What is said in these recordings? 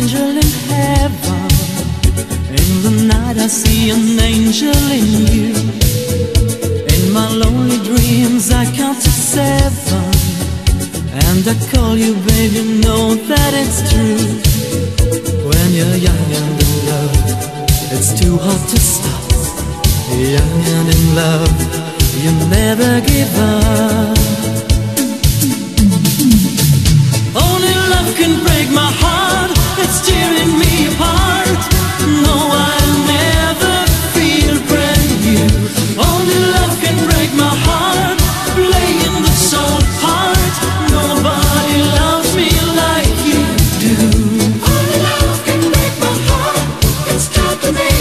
angel in heaven. In the night I see an angel in you. In my lonely dreams I count to seven. And I call you baby, know that it's true. When you're young and in love It's too hard to stop. Young and in love You never give up.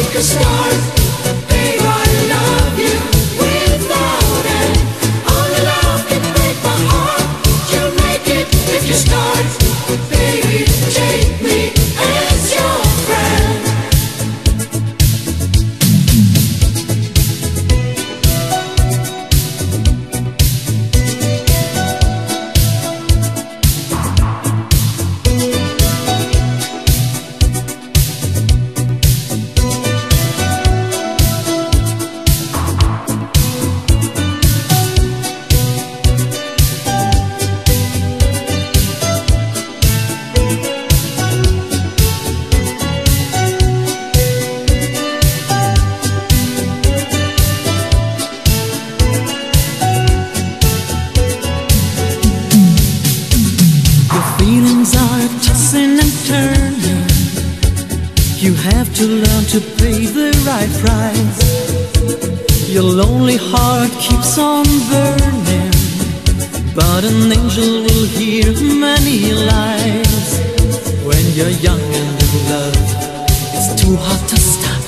Make a start. Feelings are tossing and turning. You have to learn to pay the right price. Your lonely heart keeps on burning, but an angel will hear many lies. When you're young and in love, it's too hard to stop.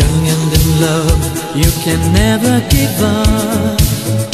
Young and in love, you can never give up.